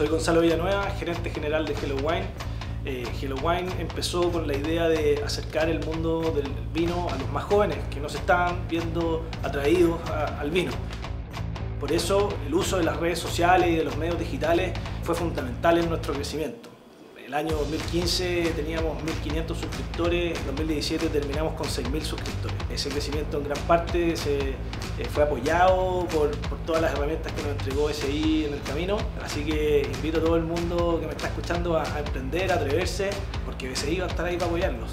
Soy Gonzalo Villanueva, gerente general de Hello Wine. Eh, Hello Wine empezó con la idea de acercar el mundo del vino a los más jóvenes que no se estaban viendo atraídos al vino. Por eso el uso de las redes sociales y de los medios digitales fue fundamental en nuestro crecimiento. El año 2015 teníamos 1.500 suscriptores, en 2017 terminamos con 6.000 suscriptores. Ese crecimiento en gran parte eh, fue apoyado por, todas las herramientas que nos entregó SI en el camino. Así que invito a todo el mundo que me está escuchando a, a emprender, a atreverse, porque SI va a estar ahí para apoyarlos.